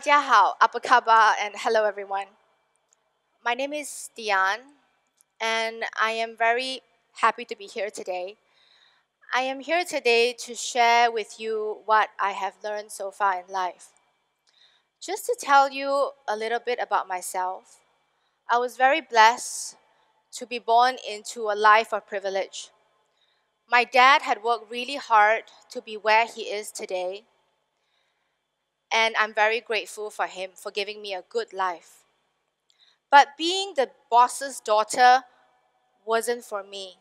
Tatiahao, Apakaba, and hello everyone. My name is Dian, and I am very happy to be here today. I am here today to share with you what I have learned so far in life. Just to tell you a little bit about myself, I was very blessed to be born into a life of privilege. My dad had worked really hard to be where he is today, and I'm very grateful for him for giving me a good life. But being the boss's daughter wasn't for me.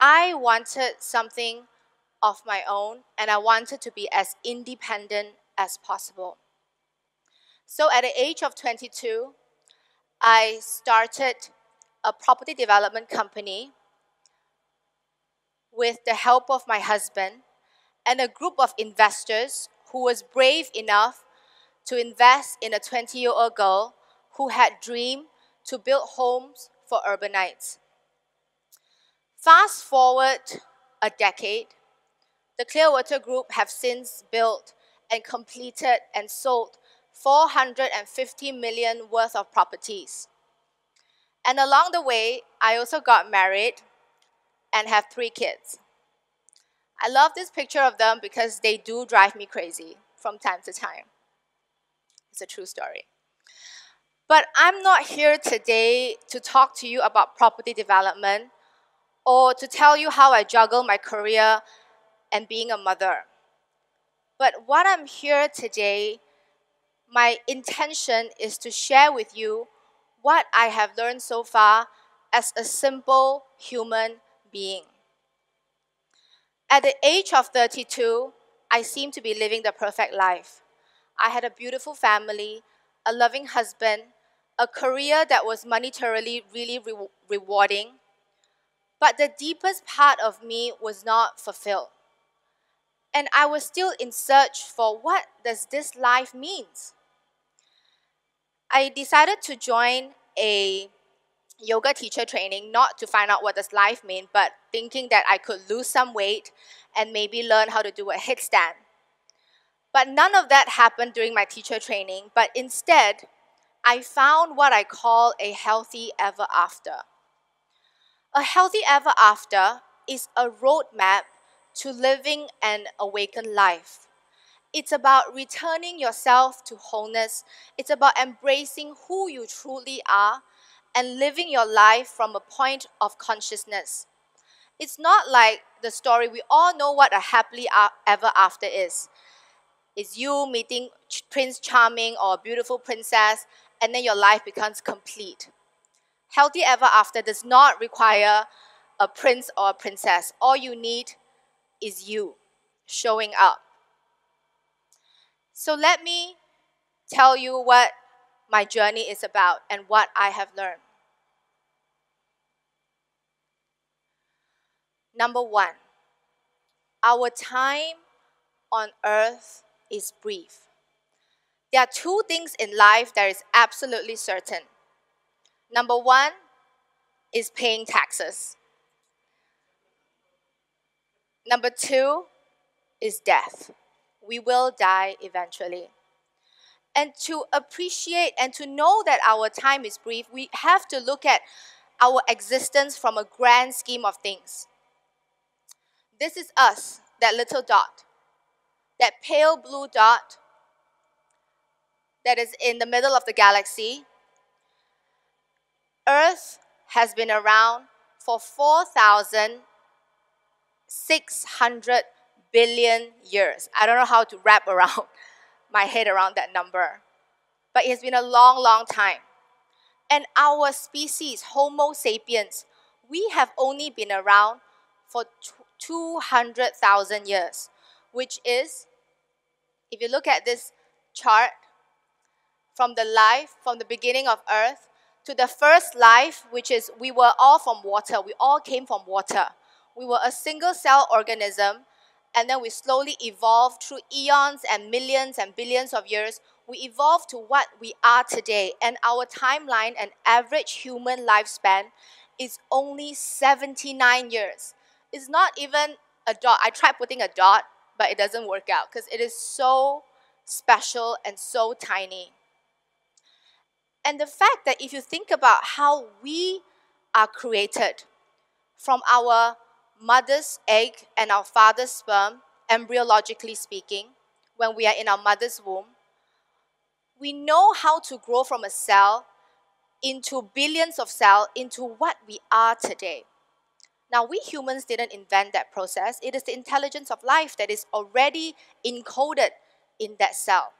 I wanted something of my own and I wanted to be as independent as possible. So at the age of 22, I started a property development company with the help of my husband and a group of investors who was brave enough to invest in a 20 year old girl who had dreamed to build homes for urbanites. Fast forward a decade, the Clearwater Group have since built and completed and sold 450 million worth of properties. And along the way, I also got married and have three kids. I love this picture of them because they do drive me crazy from time to time. It's a true story. But I'm not here today to talk to you about property development or to tell you how I juggle my career and being a mother. But what I'm here today, my intention is to share with you what I have learned so far as a simple human being. At the age of 32, I seemed to be living the perfect life. I had a beautiful family, a loving husband, a career that was monetarily really re- rewarding, but the deepest part of me was not fulfilled. And I was still in search for what does this life means? I decided to join a yoga teacher training not to find out what does life mean, but thinking that I could lose some weight and maybe learn how to do a headstand. But none of that happened during my teacher training, but instead, I found what I call a healthy ever after. A healthy ever after is a roadmap to living an awakened life. It's about returning yourself to wholeness. It's about embracing who you truly are and living your life from a point of consciousness. It's not like the story we all know what a happily ever after is. It's you meeting Prince Charming or a beautiful princess, and then your life becomes complete. Healthy ever after does not require a prince or a princess. All you need is you showing up. So let me tell you what my journey is about and what I have learned. Number one, our time on earth is brief. There are two things in life that is absolutely certain Number one is paying taxes. Number two is death. We will die eventually. And to appreciate and to know that our time is brief, we have to look at our existence from a grand scheme of things. This is us, that little dot, that pale blue dot that is in the middle of the galaxy Earth has been around for 4,600 billion years. I don't know how to wrap around my head around that number, but it has been a long, long time. And our species, Homo sapiens, we have only been around for 200,000 years, which is, if you look at this chart, from the life, from the beginning of Earth to the first life, which is we were all from water. We all came from water. We were a single cell organism, and then we slowly evolved through eons and millions and billions of years. We evolved to what we are today, and our timeline and average human lifespan is only 79 years. It's not even a dot. I tried putting a dot, but it doesn't work out because it is so special, and so tiny. And the fact that if you think about how we are created from our mother's egg and our father's sperm, embryologically speaking, when we are in our mother's womb, we know how to grow from a cell into billions of cells into what we are today. Now, we humans didn't invent that process. It is the intelligence of life that is already encoded in that cell.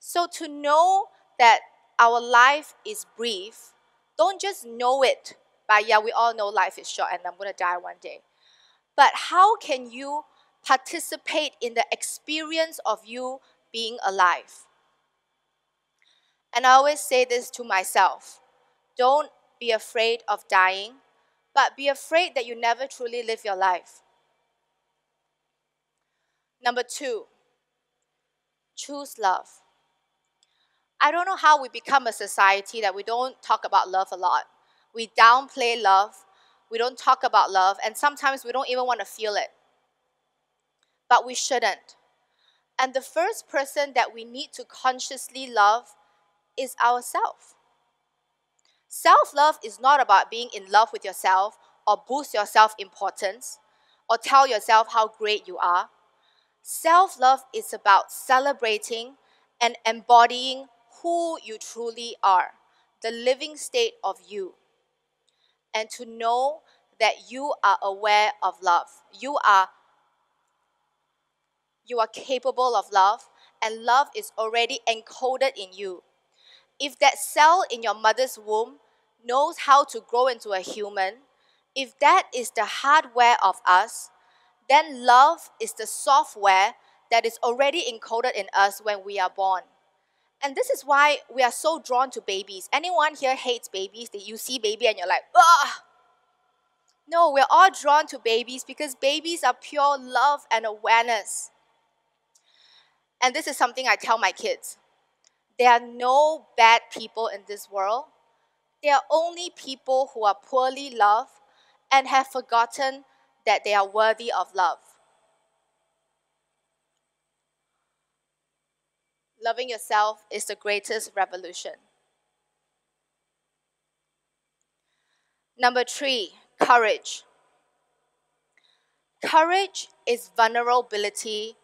So, to know that our life is brief, don't just know it by, yeah, we all know life is short and I'm going to die one day. But how can you participate in the experience of you being alive? And I always say this to myself don't be afraid of dying, but be afraid that you never truly live your life. Number two, choose love. I don't know how we become a society that we don't talk about love a lot. We downplay love, we don't talk about love, and sometimes we don't even want to feel it. But we shouldn't. And the first person that we need to consciously love is ourself. Self love is not about being in love with yourself or boost your self importance or tell yourself how great you are. Self love is about celebrating and embodying who you truly are, the living state of you, and to know that you are aware of love. You are you are capable of love and love is already encoded in you if that cell in your mother's womb knows how to grow into a human, if that is the hardware of us, then love is the software that is already encoded in us when we are born. And this is why we are so drawn to babies. Anyone here hates babies? That you see baby and you're like, ah. No, we're all drawn to babies because babies are pure love and awareness. And this is something I tell my kids. There are no bad people in this world. There are only people who are poorly loved and have forgotten that they are worthy of love. Loving yourself is the greatest revolution. Number three, courage. Courage is vulnerability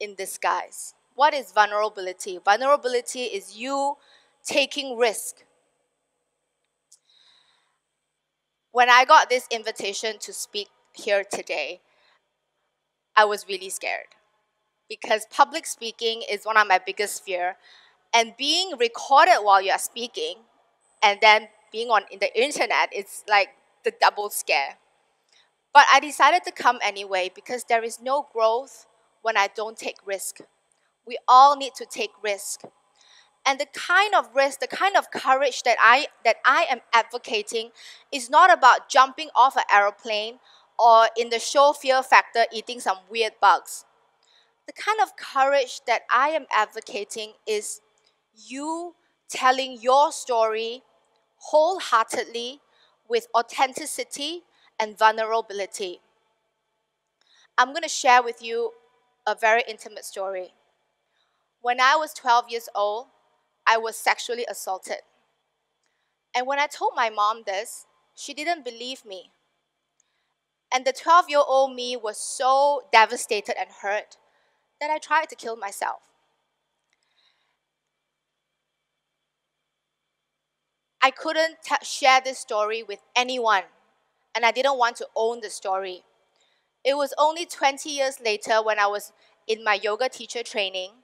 in disguise. What is vulnerability? Vulnerability is you taking risk. When I got this invitation to speak here today, I was really scared because public speaking is one of my biggest fear and being recorded while you are speaking and then being on in the internet it's like the double scare but i decided to come anyway because there is no growth when i don't take risk we all need to take risk. And the kind of risk, the kind of courage that I that I am advocating is not about jumping off an aeroplane or in the show fear factor eating some weird bugs. The kind of courage that I am advocating is you telling your story wholeheartedly with authenticity and vulnerability. I'm going to share with you a very intimate story. When I was 12 years old, I was sexually assaulted. And when I told my mom this, she didn't believe me. And the 12 year old me was so devastated and hurt that I tried to kill myself. I couldn't share this story with anyone, and I didn't want to own the story. It was only 20 years later when I was in my yoga teacher training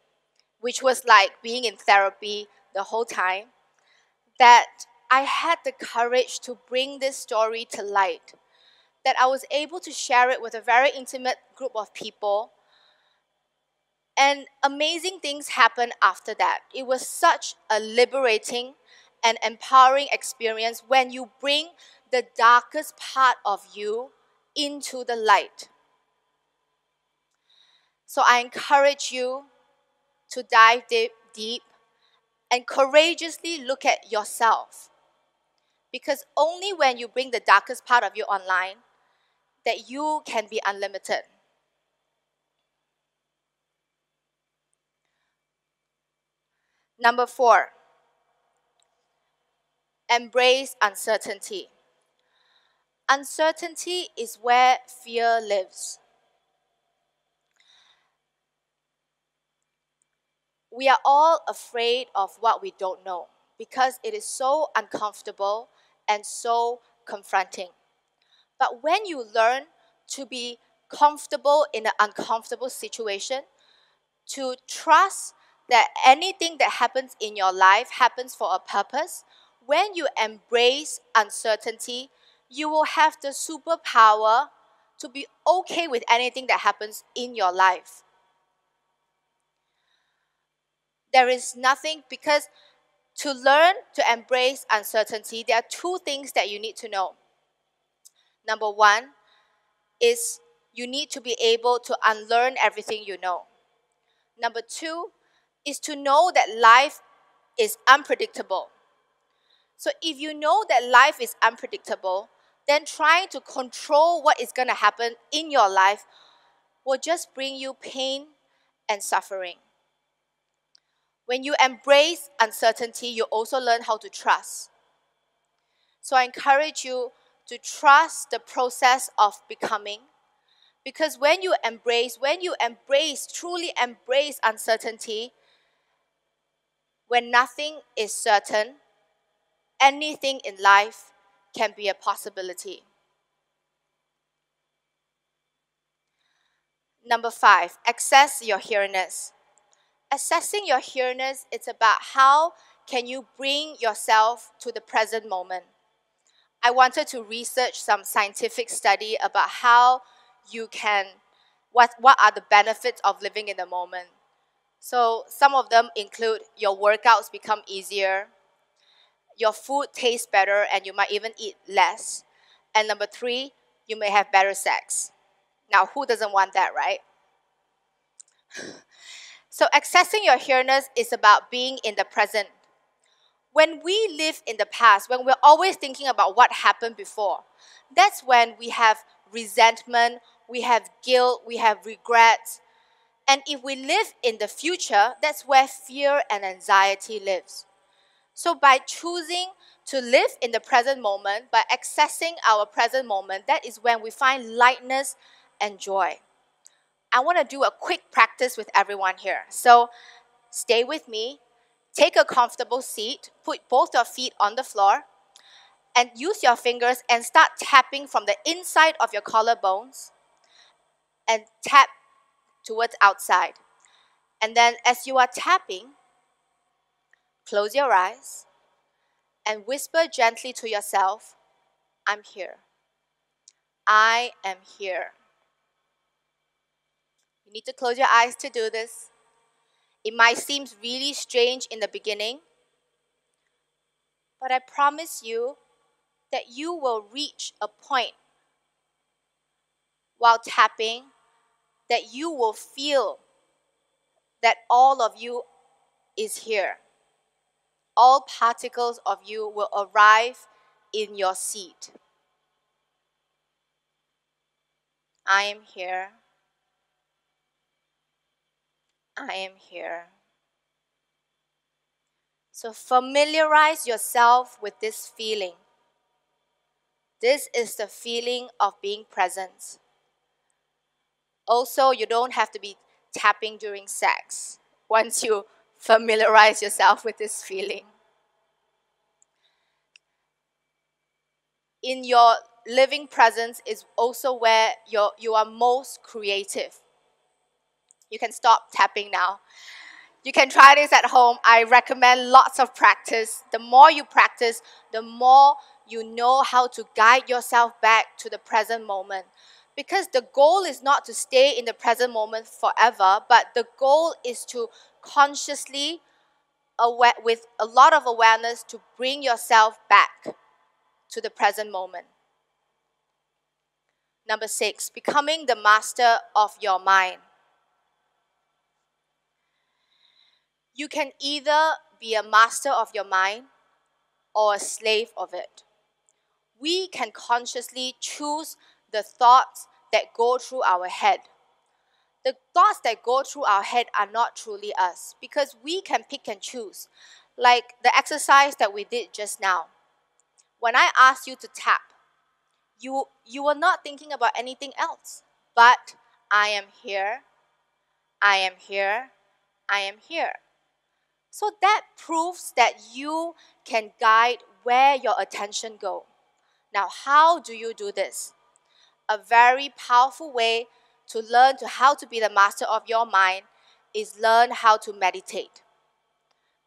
which was like being in therapy the whole time, that I had the courage to bring this story to light, that I was able to share it with a very intimate group of people. And amazing things happened after that. It was such a liberating and empowering experience when you bring the darkest part of you into the light. So I encourage you to dive deep, deep and courageously look at yourself. Because only when you bring the darkest part of you online that you can be unlimited. Number four, embrace uncertainty. Uncertainty is where fear lives. We are all afraid of what we don't know because it is so uncomfortable and so confronting. But when you learn to be comfortable in an uncomfortable situation, to trust that anything that happens in your life happens for a purpose, when you embrace uncertainty, you will have the superpower to be okay with anything that happens in your life. There is nothing because to learn to embrace uncertainty, there are two things that you need to know. Number one is you need to be able to unlearn everything you know. Number two is to know that life is unpredictable. So if you know that life is unpredictable, then trying to control what is going to happen in your life will just bring you pain and suffering. When you embrace uncertainty, you also learn how to trust. So I encourage you to trust the process of becoming. Because when you embrace, when you embrace, truly embrace uncertainty, when nothing is certain, anything in life can be a possibility. Number five, access your here-ness. Assessing your here-ness, it's about how can you bring yourself to the present moment. I wanted to research some scientific study about how you can, what, what are the benefits of living in the moment. So some of them include your workouts become easier, your food tastes better, and you might even eat less. And number three, you may have better sex. Now, who doesn't want that, right? so, accessing your here-ness is about being in the present. When we live in the past, when we're always thinking about what happened before, that's when we have resentment, we have guilt, we have regrets, and if we live in the future, that's where fear and anxiety lives. So by choosing to live in the present moment, by accessing our present moment, that is when we find lightness and joy. I want to do a quick practice with everyone here. So stay with me, take a comfortable seat, put both your feet on the floor, and use your fingers and start tapping from the inside of your collarbones and tap towards outside. And then as you are tapping, close your eyes and whisper gently to yourself, I'm here. I am here. You need to close your eyes to do this. It might seem really strange in the beginning, but I promise you that you will reach a point while tapping that you will feel that all of you is here. All particles of you will arrive in your seat. I am here. I am here. So familiarize yourself with this feeling. This is the feeling of being present. Also, you don't have to be tapping during sex once you familiarize yourself with this feeling. In your living presence is also where you're, you are most creative. You can stop tapping now. You can try this at home. I recommend lots of practice. The more you practice, the more you know how to guide yourself back to the present moment because the goal is not to stay in the present moment forever, but the goal is to consciously, aware, with a lot of awareness, to bring yourself back to the present moment. Number six, becoming the master of your mind. You can either be a master of your mind or a slave of it. We can consciously choose the thoughts that go through our head. the thoughts that go through our head are not truly us because we can pick and choose. Like the exercise that we did just now. When I asked you to tap, you, you were not thinking about anything else. But I am here, I am here, I am here. So that proves that you can guide where your attention go. Now, how do you do this? A very powerful way to learn to how to be the master of your mind is learn how to meditate.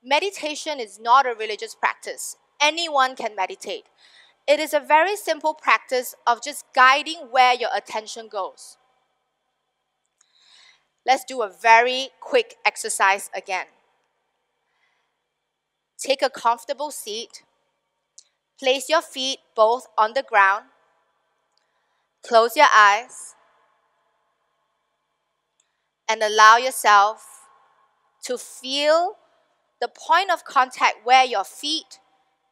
Meditation is not a religious practice. Anyone can meditate. It is a very simple practice of just guiding where your attention goes. Let's do a very quick exercise again. Take a comfortable seat. Place your feet both on the ground. Close your eyes. And allow yourself to feel the point of contact where your feet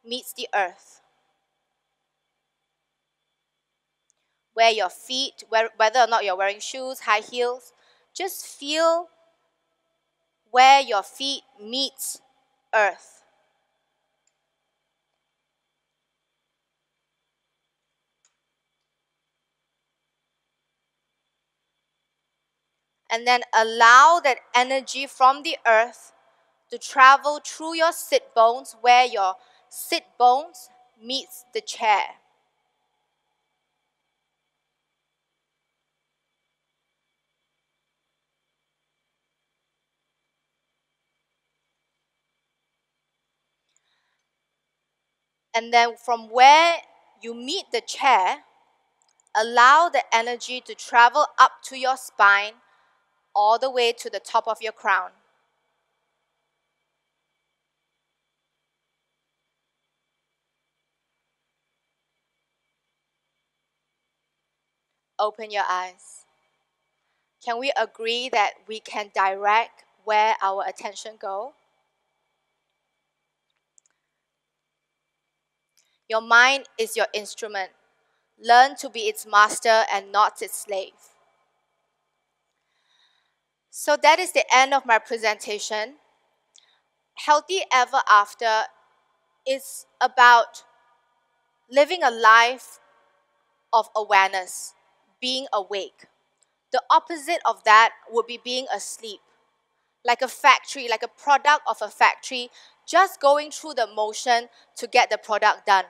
meets the earth. Where your feet, whether or not you're wearing shoes, high heels, just feel where your feet meets earth. And then allow that energy from the earth to travel through your sit bones where your sit bones meets the chair. And then from where you meet the chair, allow the energy to travel up to your spine all the way to the top of your crown. Open your eyes. Can we agree that we can direct where our attention go? Your mind is your instrument. Learn to be its master and not its slave. So that is the end of my presentation. Healthy Ever After is about living a life of awareness, being awake. The opposite of that would be being asleep, like a factory, like a product of a factory, just going through the motion to get the product done.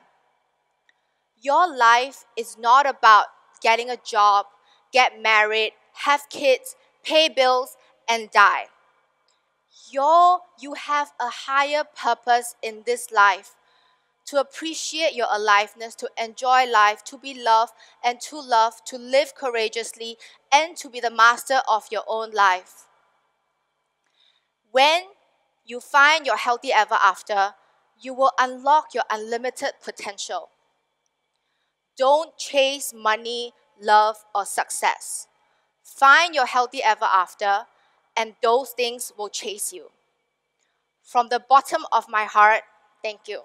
Your life is not about getting a job, get married, have kids, pay bills, and die. Your, you have a higher purpose in this life to appreciate your aliveness, to enjoy life, to be loved, and to love, to live courageously, and to be the master of your own life. When you find your healthy ever after, you will unlock your unlimited potential. Don't chase money, love, or success. Find your healthy ever after, and those things will chase you. From the bottom of my heart, thank you.